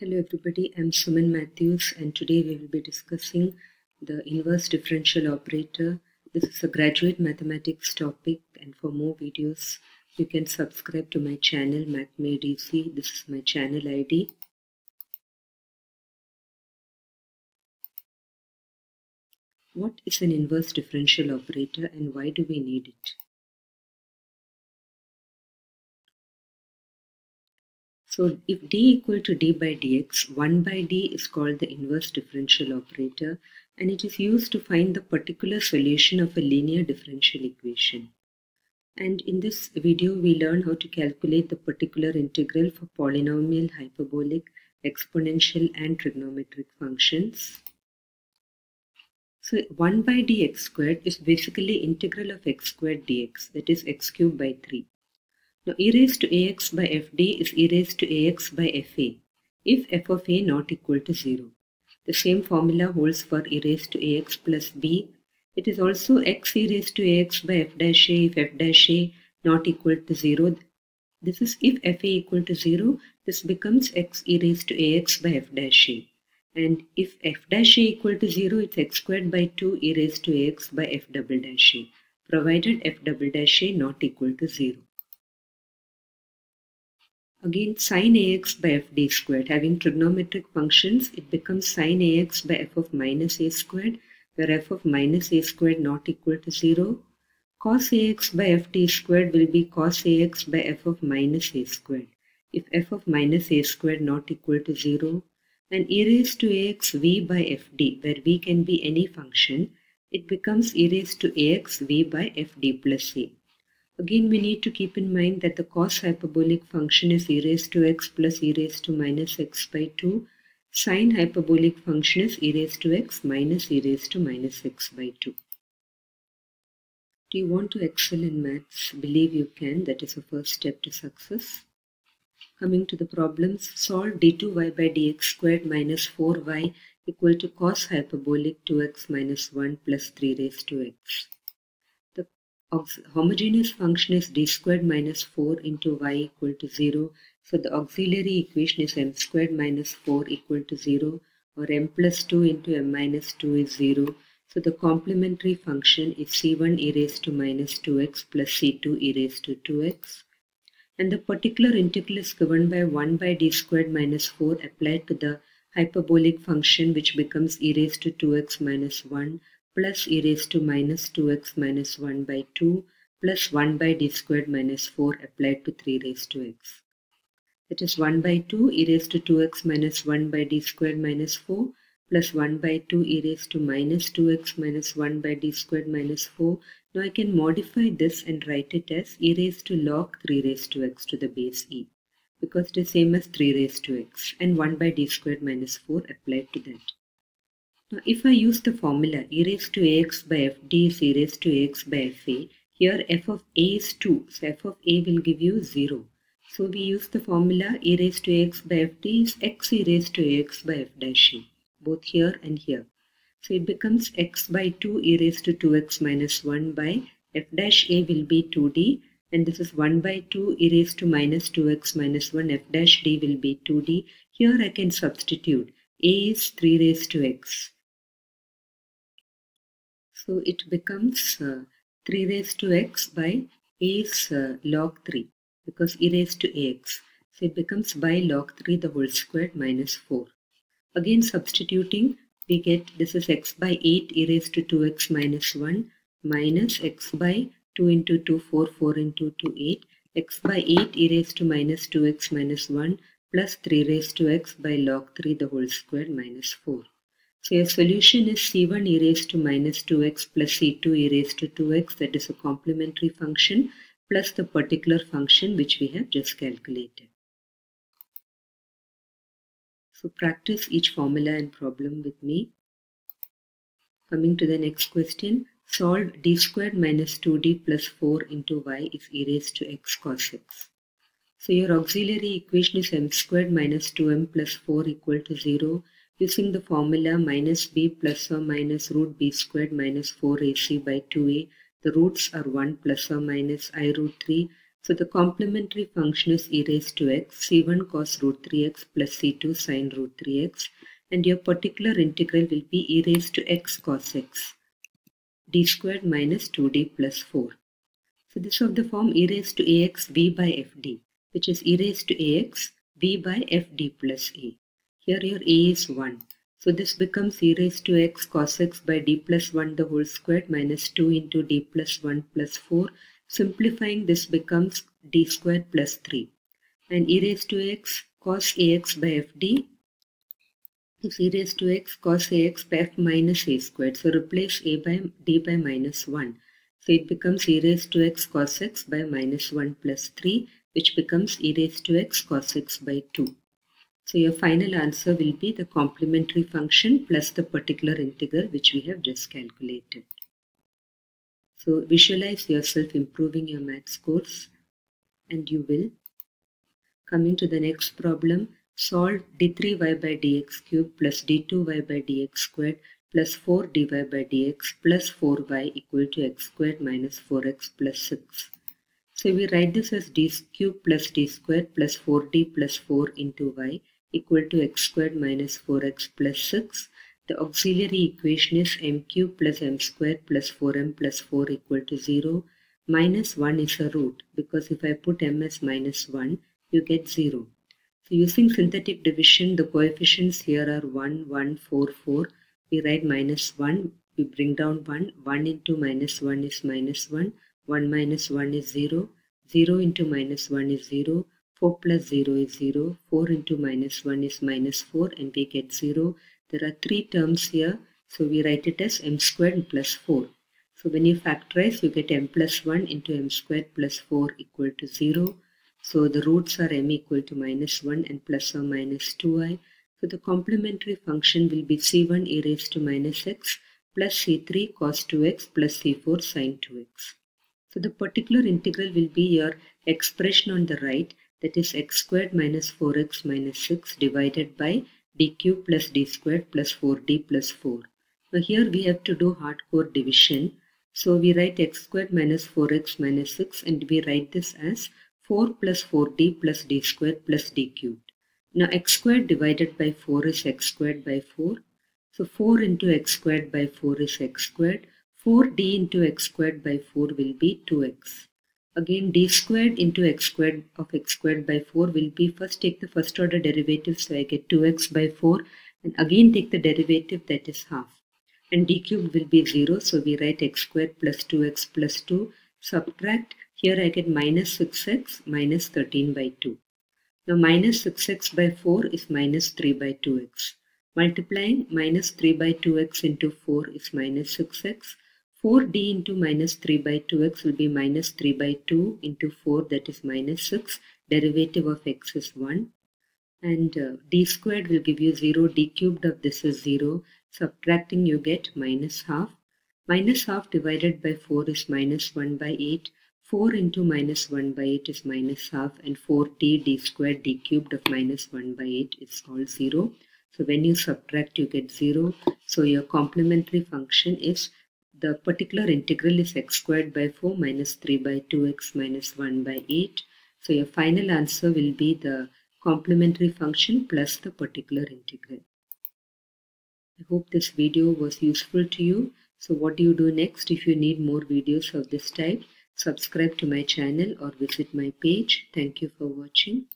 Hello everybody, I'm Suman Mathews and today we will be discussing the inverse differential operator. This is a graduate mathematics topic and for more videos you can subscribe to my channel MathMadeEasy. This is my channel ID. What is an inverse differential operator and why do we need it? So if d equal to d by dx, 1 by d is called the inverse differential operator and it is used to find the particular solution of a linear differential equation. And in this video, we learn how to calculate the particular integral for polynomial, hyperbolic, exponential and trigonometric functions. So 1 by dx squared is basically integral of x squared dx, that is x cubed by 3. Now e raised to ax by fd is e raised to ax by fa if f of a not equal to 0. The same formula holds for e raised to ax plus b. It is also x e raised to ax by f dash a if f dash a not equal to 0. This is if fa equal to 0, this becomes x e raised to ax by f dash a. And if f dash a equal to 0, it's x squared by 2 e raised to ax by f double dash a, provided f double dash a not equal to 0. Again, sine ax by fd squared. Having trigonometric functions, it becomes sine ax by f of minus a squared, where f of minus a squared not equal to 0. Cos ax by ft squared will be cos ax by f of minus a squared. If f of minus a squared not equal to 0, and e raised to ax v by fd, where v can be any function, it becomes e raised to ax v by fd plus a. Again, we need to keep in mind that the cos hyperbolic function is e raised to x plus e raised to minus x by 2. Sine hyperbolic function is e raised to x minus e raised to minus x by 2. Do you want to excel in maths? Believe you can. That is the first step to success. Coming to the problems, solve d2y by dx squared minus 4y equal to cos hyperbolic 2x minus 1 plus 3 raised to x homogeneous function is d squared minus 4 into y equal to 0. So the auxiliary equation is m squared minus 4 equal to 0 or m plus 2 into m minus 2 is 0. So the complementary function is c1 e raised to minus 2x plus c2 e raised to 2x. And the particular integral is given by 1 by d squared minus 4 applied to the hyperbolic function which becomes e raised to 2x minus 1 plus e raised to minus 2x minus 1 by 2 plus 1 by d squared minus 4 applied to 3 raised to x. That is 1 by 2 e raised to 2x minus 1 by d squared minus 4 plus 1 by 2 e raised to minus 2x minus 1 by d squared minus 4. Now I can modify this and write it as e raised to log 3 raised to x to the base e because it is same as 3 raised to x and 1 by d squared minus 4 applied to that. Now, if I use the formula e raised to ax by fd is e raised to ax by fa, here f of a is 2, so f of a will give you 0. So we use the formula e raised to ax by fd is x e raised to ax by f dash e, both here and here. So it becomes x by 2 e raised to 2x minus 1 by f dash a will be 2d and this is 1 by 2 e raised to minus 2x minus 1 f dash d will be 2d. Here I can substitute a is 3 raised to x so it becomes uh, 3 raised to x by a is uh, log 3 because e raised to ax. So it becomes by log 3 the whole squared minus 4. Again substituting we get this is x by 8 e raised to 2x minus 1 minus x by 2 into 2 4 4 into 2 8 x by 8 e raised to minus 2x minus 1 plus 3 raised to x by log 3 the whole squared minus 4. So your solution is c1 e raised to minus 2x plus c2 e raised to 2x that is a complementary function plus the particular function which we have just calculated. So practice each formula and problem with me. Coming to the next question, solve d squared minus 2d plus 4 into y is e raised to x cos x. So your auxiliary equation is m squared minus 2m plus 4 equal to 0 Using the formula minus b plus or minus root b squared minus 4ac by 2a, the roots are 1 plus or minus i root 3. So the complementary function is e raised to x, c1 cos root 3x plus c2 sin root 3x and your particular integral will be e raised to x cos x d squared minus 2d plus 4. So this of the form e raised to ax v by fd which is e raised to ax v by fd plus a. Here your a is 1. So this becomes e raised to x cos x by d plus 1 the whole squared minus 2 into d plus 1 plus 4 Simplifying this becomes d squared plus 3 and e raised to x cos ax by fd is e raised to x cos ax by f minus a squared. So replace a by d by minus 1. So it becomes e raised to x cos x by minus 1 plus 3 which becomes e raised to x cos x by 2. So your final answer will be the complementary function plus the particular integral which we have just calculated. So visualize yourself improving your math scores and you will. Coming to the next problem, solve d3y by dx cubed plus d2y by dx squared plus 4dy by dx plus 4y equal to x squared minus 4x plus 6. So we write this as d cubed plus d squared plus 4d plus 4 into y equal to x squared minus 4x plus 6 the auxiliary equation is m cube plus m squared plus 4m plus 4 equal to 0. Minus 1 is a root because if I put m as minus 1, you get 0. So using synthetic division, the coefficients here are 1, 1, 4, 4. We write minus 1, we bring down 1. 1 into minus 1 is minus 1. 1 minus 1 is 0. 0 into minus 1 is 0. 4 plus 0 is 0. 4 into minus 1 is minus 4 and we get 0. There are three terms here. So we write it as m squared plus 4. So when you factorize, you get m plus 1 into m squared plus 4 equal to 0. So the roots are m equal to minus 1 and plus or minus 2i. So the complementary function will be c1 e raised to minus x plus c3 cos 2x plus c4 sin 2x. So the particular integral will be your expression on the right that is x squared minus 4x minus 6 divided by d cube plus d squared plus 4d plus 4. Now here we have to do hardcore division. So we write x squared minus 4x minus 6 and we write this as 4 plus 4d plus d squared plus d cubed. Now x squared divided by 4 is x squared by 4. So 4 into x squared by 4 is x squared. 4d into x squared by 4 will be 2x. Again d squared into x squared of x squared by 4 will be first take the first order derivative so I get 2x by 4 and again take the derivative that is half and d cubed will be 0 so we write x squared plus 2x plus 2 subtract here I get minus 6x minus 13 by 2. Now minus 6x by 4 is minus 3 by 2x. Multiplying minus 3 by 2x into 4 is minus 6x 4d into minus 3 by 2x will be minus 3 by 2 into 4 that is minus 6. Derivative of x is 1. And uh, d squared will give you 0. d cubed of this is 0. Subtracting you get minus half. Minus half divided by 4 is minus 1 by 8. 4 into minus 1 by 8 is minus half and 4d d squared d cubed of minus 1 by 8 is called 0. So when you subtract you get 0. So your complementary function is the particular integral is x squared by 4 minus 3 by 2x minus 1 by 8. So your final answer will be the complementary function plus the particular integral. I hope this video was useful to you. So what do you do next if you need more videos of this type? Subscribe to my channel or visit my page. Thank you for watching.